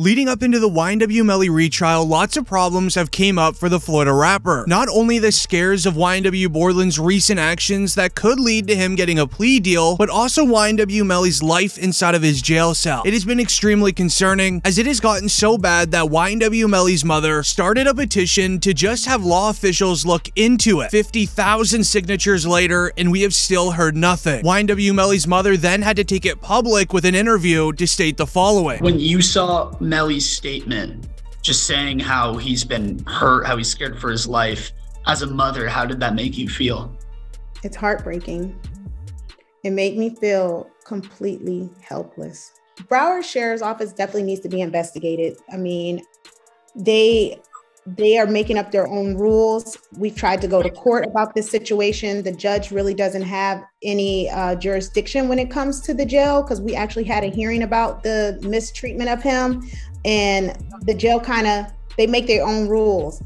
Leading up into the YNW Melly retrial, lots of problems have came up for the Florida rapper. Not only the scares of YNW Bortlen's recent actions that could lead to him getting a plea deal, but also YNW Melly's life inside of his jail cell. It has been extremely concerning as it has gotten so bad that YNW Melly's mother started a petition to just have law officials look into it. 50,000 signatures later, and we have still heard nothing. YNW Melly's mother then had to take it public with an interview to state the following. When you saw Melly's statement, just saying how he's been hurt, how he's scared for his life. As a mother, how did that make you feel? It's heartbreaking. It made me feel completely helpless. Broward Sheriff's Office definitely needs to be investigated. I mean, they they are making up their own rules. We've tried to go to court about this situation. The judge really doesn't have any uh, jurisdiction when it comes to the jail because we actually had a hearing about the mistreatment of him, and the jail kind of they make their own rules.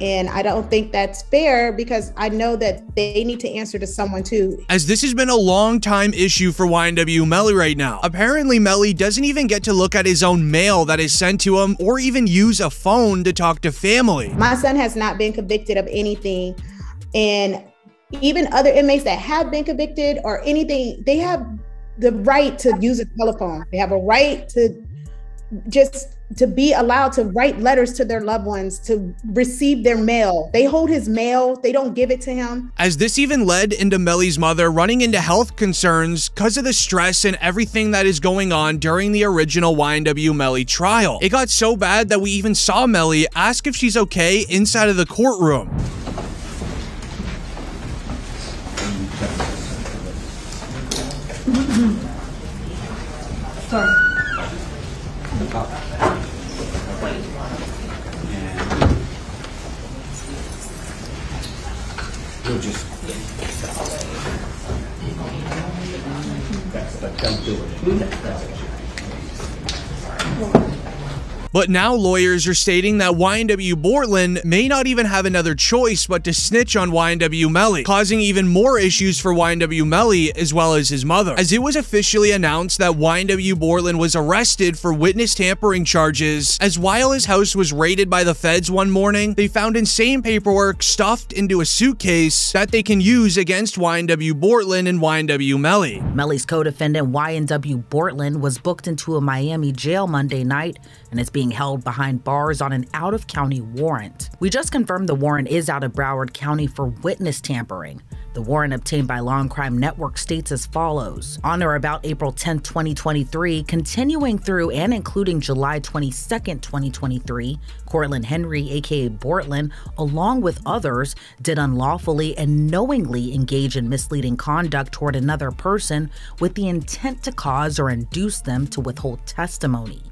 And I don't think that's fair because I know that they need to answer to someone too. As this has been a long time issue for YNW Melly right now. Apparently, Melly doesn't even get to look at his own mail that is sent to him or even use a phone to talk to family. My son has not been convicted of anything. And even other inmates that have been convicted or anything, they have the right to use a telephone. They have a right to just to be allowed to write letters to their loved ones to receive their mail. They hold his mail, they don't give it to him. As this even led into Melly's mother running into health concerns because of the stress and everything that is going on during the original YNW Melly trial. It got so bad that we even saw Melly ask if she's okay inside of the courtroom. Sorry. You'll just. That's, that, don't do it. That's it. But now lawyers are stating that YNW Bortlen may not even have another choice but to snitch on YNW Melly, causing even more issues for YNW Melly as well as his mother. As it was officially announced that YNW Bortlen was arrested for witness tampering charges, as while his house was raided by the feds one morning, they found insane paperwork stuffed into a suitcase that they can use against YNW Bortlen and YNW Melly. Melly's co-defendant YNW Bortlen was booked into a Miami jail Monday night and is being held behind bars on an out of county warrant. We just confirmed the warrant is out of Broward County for witness tampering. The warrant obtained by and Crime Network states as follows On or about April 10, 2023, continuing through and including July 22, 2023, Cortlen Henry, aka Bortlen, along with others, did unlawfully and knowingly engage in misleading conduct toward another person with the intent to cause or induce them to withhold testimony.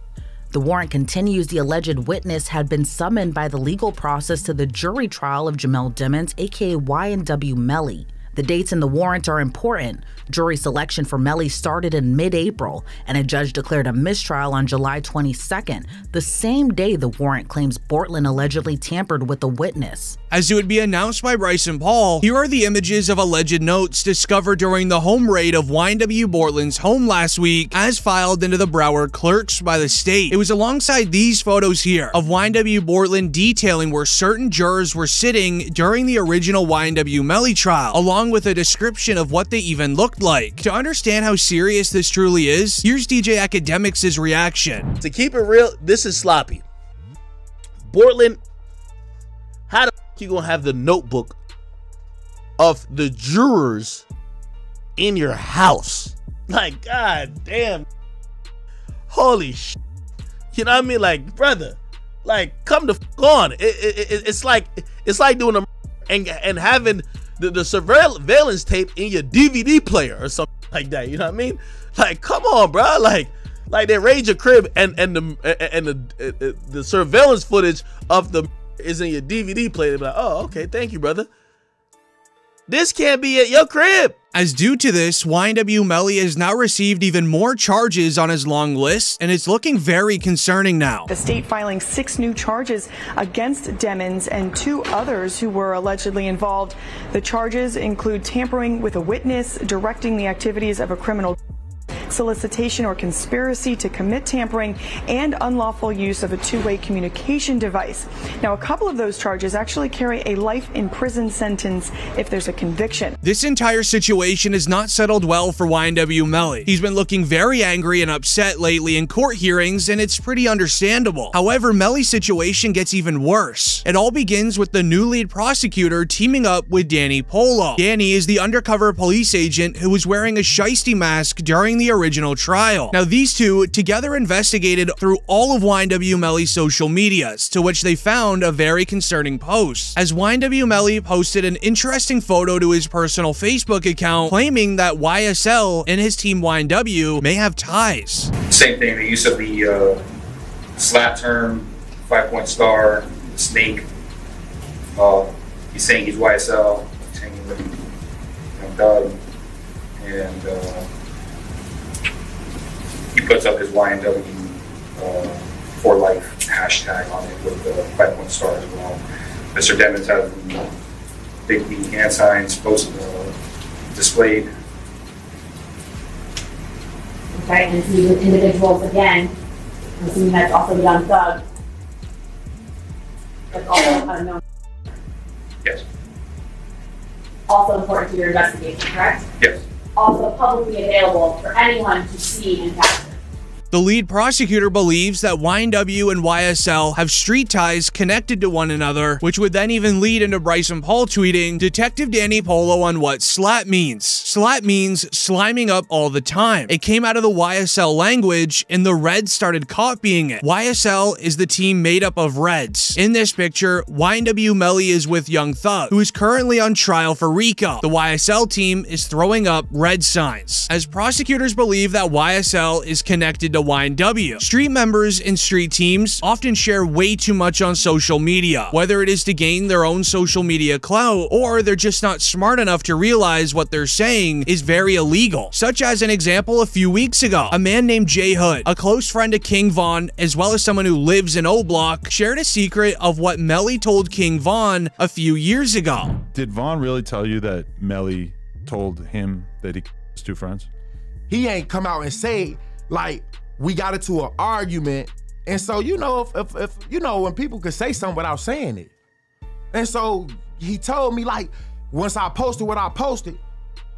The warrant continues the alleged witness had been summoned by the legal process to the jury trial of Jamel Demons, aka YNW Melly. The dates in the warrant are important. Jury selection for Melly started in mid April, and a judge declared a mistrial on July 22nd, the same day the warrant claims Bortlen allegedly tampered with the witness. As it would be announced by Bryson Paul, here are the images of alleged notes discovered during the home raid of YNW Bortlen's home last week, as filed into the Broward clerks by the state. It was alongside these photos here of YNW Bortlen detailing where certain jurors were sitting during the original YNW Melly trial, along with a description of what they even looked like. To understand how serious this truly is, here's DJ Akademiks' reaction. To keep it real, this is sloppy. Bortlen, how the you gonna have the notebook of the jurors in your house? Like, god damn. Holy sh! You know what I mean? Like, brother, like, come the f- on. It, it, it, it's like it's like doing a and and having the, the surveillance tape in your DVD player or something like that. You know what I mean? Like, come on, bro. Like, like they raid your crib and and the and the the surveillance footage of the is in your DVD player. They're Like, oh, okay, thank you, brother. This can't be at your crib. As due to this, YNW Melly has now received even more charges on his long list, and it's looking very concerning now. The state filing six new charges against Demons and two others who were allegedly involved. The charges include tampering with a witness, directing the activities of a criminal solicitation or conspiracy to commit tampering, and unlawful use of a two-way communication device. Now, a couple of those charges actually carry a life in prison sentence if there's a conviction. This entire situation has not settled well for YNW Melly. He's been looking very angry and upset lately in court hearings, and it's pretty understandable. However, Melly's situation gets even worse. It all begins with the new lead prosecutor teaming up with Danny Polo. Danny is the undercover police agent who was wearing a shisty mask during the original trial. Now, these two together investigated through all of YNW Melly's social medias, to which they found a very concerning post. As YNW Melly posted an interesting photo to his personal Facebook account claiming that YSL and his team YNW may have ties. Same thing, the use of the uh, slap term, five point star, snake. Uh, he's saying he's YSL, he's with Doug, and uh, puts up his YNW uh, for life hashtag on it with the five point star as well. Mr. Demons has the big B hand signs posted, uh, displayed. Okay, and these individuals again, I'm assuming that's also Young Thug. That's also unknown, Yes, also important to your investigation, correct? yes. Also publicly available for anyone to see and capture. The lead prosecutor believes that YNW and YSL have street ties connected to one another, which would then even lead into Bryson Paul tweeting, Detective Danny Polo on what SLAT means. SLAT means sliming up all the time. It came out of the YSL language, and the Reds started copying it. YSL is the team made up of Reds. In this picture, YNW Melly is with Young Thug, who is currently on trial for RICO. The YSL team is throwing up red signs, as prosecutors believe that YSL is connected to YNW. Street members and street teams often share way too much on social media, whether it is to gain their own social media clout or they're just not smart enough to realize what they're saying is very illegal. Such as an example a few weeks ago, a man named Jay Hood, a close friend of King Von, as well as someone who lives in O Block, shared a secret of what Melly told King Von a few years ago. Did Von really tell you that Melly told him that he was two friends? he ain't come out and say like we got into an argument. And so you know if, if, if you know when people could say something without saying it. And so he told me like once I posted what I posted,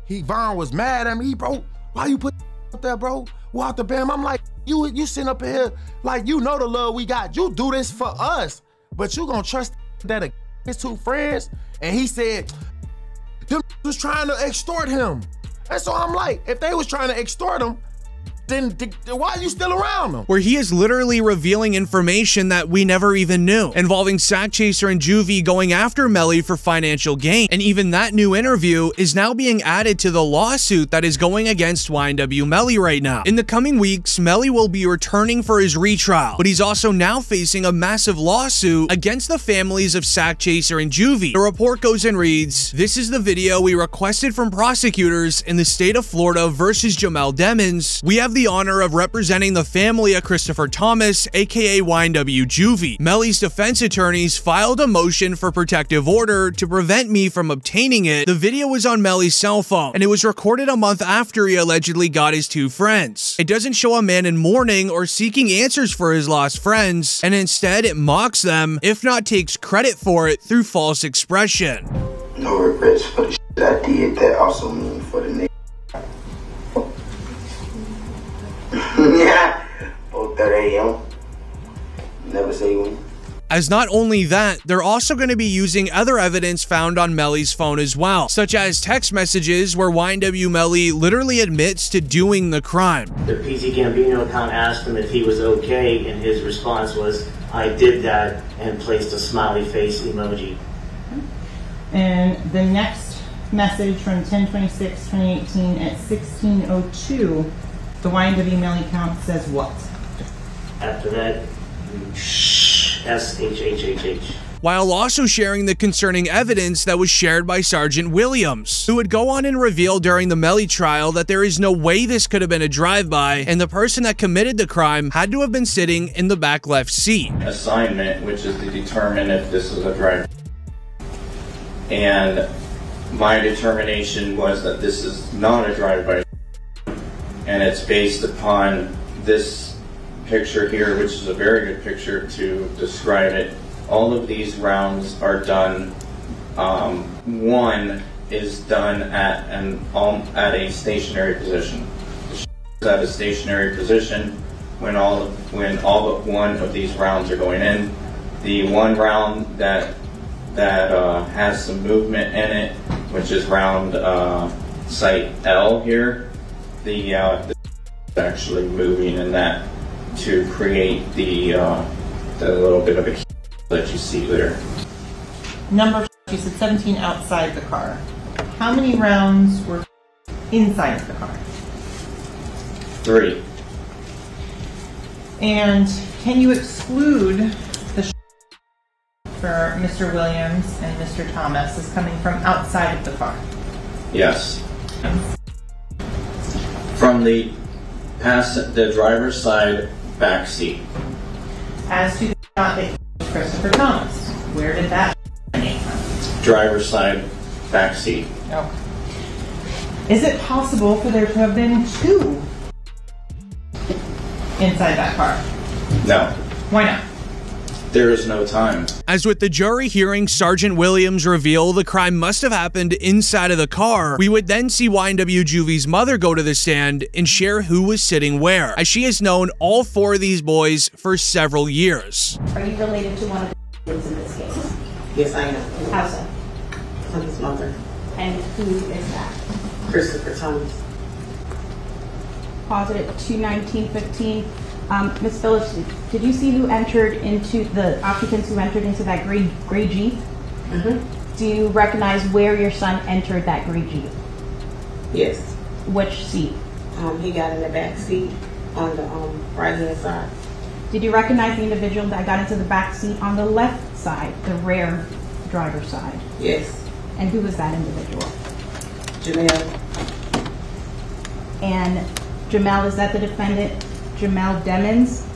he Von was mad at me. He, bro, why you put up there, bro? Walk the bam. I'm like, you you sitting up here like you know the love we got. You do this for us, but you gonna trust that a his two friends? And he said, them was trying to extort him. And so I'm like, if they was trying to extort him, then, why are you still around them? where he is literally revealing information that we never even knew, involving Sakchaser and Juvie going after Melly for financial gain. And even that new interview is now being added to the lawsuit that is going against YNW Melly right now. In the coming weeks, Melly will be returning for his retrial, but he's also now facing a massive lawsuit against the families of Sakchaser and Juvie. The report goes and reads, This is the video we requested from prosecutors in the state of Florida versus Jamel Demons. We have the honor of representing the family of Christopher Thomas, aka YNW Juvie. Melly's defense attorneys filed a motion for protective order to prevent me from obtaining it. The video was on Melly's cell phone, and it was recorded a month after he allegedly got his two friends. It doesn't show a man in mourning or seeking answers for his lost friends, and instead it mocks them, if not takes credit for it through false expression. No regrets for the shit I did. That also mean for the nigga. Yeah. Both 30 a.m. Never say when. As not only that, they're also going to be using other evidence found on Melly's phone as well, such as text messages where YNW Melly literally admits to doing the crime. The PC Gambino account asked him if he was okay, and his response was, I did that, and placed a smiley face emoji. And the next message from 1026 2018 at 1602, the YNW mail account says what? After that, S H H H H. while also sharing the concerning evidence that was shared by Sergeant Williams, who would go on and reveal during the Melly trial that there is no way this could have been a drive-by, and the person that committed the crime had to have been sitting in the back left seat. assignment, which is to determine if this is a drive. And my determination was that this is not a drive-by. And it's based upon this picture here, which is a very good picture to describe it. All of these rounds are done. Um, one is done at an um, at a stationary position. At a stationary position when all when all but one of these rounds are going in. The one round that that uh, has some movement in it, which is round uh, site L here, the, uh, the actually moving in that to create the uh, the little bit of a that you see there. Number, you said 17 outside the car. How many rounds were inside the car? Three. And can you exclude the for Mr. Williams and Mr. Thomas as coming from outside of the car? Yes. The pass the driver's side back seat. As to the shot that killed Christopher Thomas, where did that emanate from? Driver's side back seat. Okay. Is it possible for there to have been two inside that car? No. Why not? There is no time. As with the jury hearing Sergeant Williams reveal the crime must have happened inside of the car, we would then see YNW Juvie's mother go to the stand and share who was sitting where, as she has known all four of these boys for several years. Are you related to one of the kids in this case? Yes, I am. How so? I'm his mother, And who is that? Christopher Thomas. Positive two nineteen fifteen. Um, Ms. Phillips, did you see who entered into the occupants who entered into that gray gray Jeep? Mm-hmm. Do you recognize where your son entered that gray Jeep? Yes. Which seat? Um, he got in the back seat on the um, right hand side. Did you recognize the individual that got into the back seat on the left side, the rear driver's side? Yes. And who was that individual? Jamel. And Jamel, is that the defendant, Jamel Demons?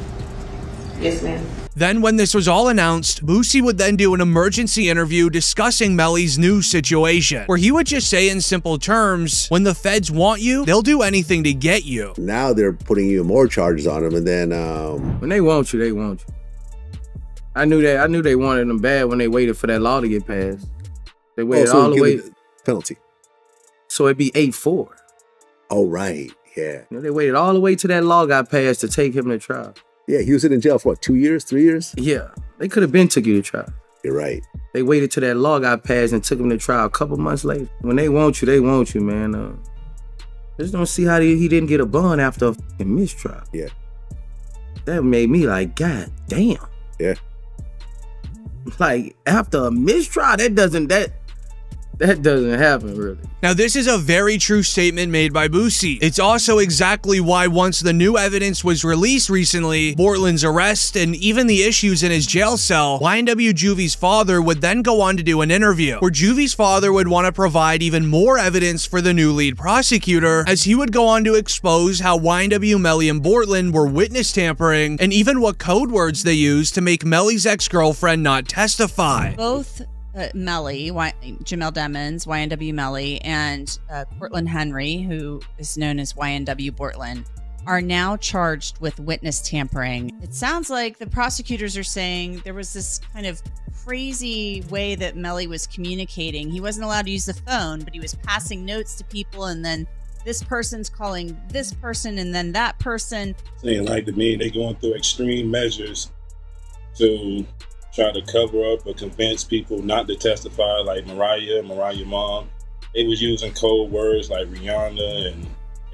Yes, ma'am. Then, when this was all announced, Boosie would then do an emergency interview discussing Melly's new situation, where he would just say in simple terms, when the feds want you, they'll do anything to get you. Now they're putting you more charges on him, and then um, When they want you, they want you. I knew that. I knew they wanted them bad when they waited for that law to get passed. They waited oh, so all the way. it penalty. So it'd be eight four. Oh right, yeah, You know, they waited all the way till that law got passed to take him to trial. yeah. He was in jail for what, two years, three years? Yeah, they could have been took you to trial. You're right. They waited till that law got passed and took him to trial a couple months later. When they want you, they want you, man. Uh, just don't see how he, didn't get a bond after a mistrial. Yeah. That made me like, God damn. Yeah. Like after a mistrial, that doesn't that that doesn't happen really. Now, this is a very true statement made by Boosie. It's also exactly why once the new evidence was released recently, Bortlen's arrest and even the issues in his jail cell, YNW Juvie's father would then go on to do an interview where Juvie's father would want to provide even more evidence for the new lead prosecutor as he would go on to expose how YNW Melly and Bortlen were witness tampering and even what code words they used to make Melly's ex-girlfriend not testify. Both uh, Melly, y- Jamel Demons, YNW Melly, and uh, Bortlen Henry, who is known as YNW Bortlen, are now charged with witness tampering. It sounds like the prosecutors are saying there was this kind of crazy way that Melly was communicating. He wasn't allowed to use the phone, but he was passing notes to people, and then this person's calling this person, and then that person. saying like to me, they're going through extreme measures to try to cover up or convince people not to testify, like Mariah, Mariah mom. They was using code words like Rihanna and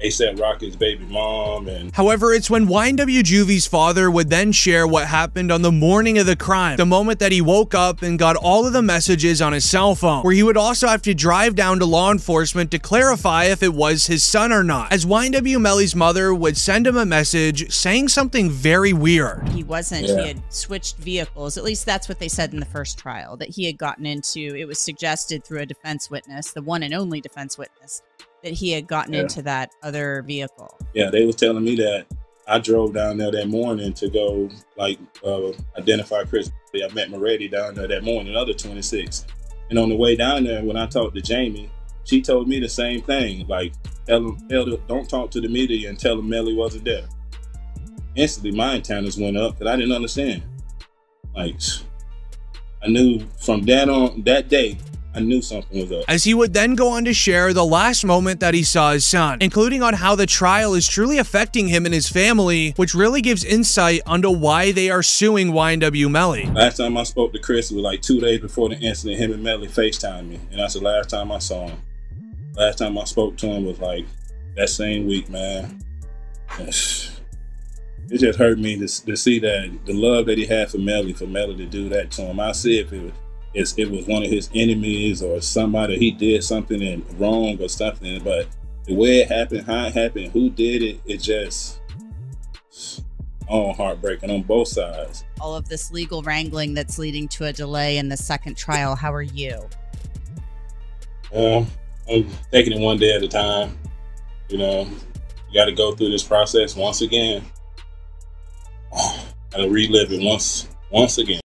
ASAP Rocky's baby mom and However, it's when YNW Juvie's father would then share what happened on the morning of the crime, the moment that he woke up and got all of the messages on his cell phone, where he would also have to drive down to law enforcement to clarify if it was his son or not, as YNW Melly's mother would send him a message saying something very weird. He wasn't. Yeah. He had switched vehicles. At least that's what they said in the first trial that he had gotten into. It was suggested through a defense witness, the one and only defense witness, that he had gotten Yeah. into that other vehicle. yeah, they was telling me that I drove down there that morning to go like uh, identify Chris. I met Moretti down there that morning, another 26. And on the way down there, when I talked to Jamie, she told me the same thing. Like tell him, tell don't talk to the media and tell them Melly wasn't there. Instantly, my antennas went up because I didn't understand. Like, I knew from that on that day, I knew something was up. As he would then go on to share the last moment that he saw his son, including on how the trial is truly affecting him and his family, which really gives insight onto why they are suing YNW Melly. Last time I spoke to Chris was like two days before the incident. Him and Melly FaceTimed me, and that's the last time I saw him. Last time I spoke to him was like that same week, man. It just hurt me to, to see that the love that he had for Melly, for Melly to do that to him. I see if it if it was one of his enemies or somebody he did something in wrong or something, but the way it happened, how it happened, who did it, it just oh heartbreaking on both sides. All of this legal wrangling that's leading to a delay in the second trial. How are you? Um, I'm taking it one day at a time. You know, you got to go through this process once again. Gotta relive it once, once again.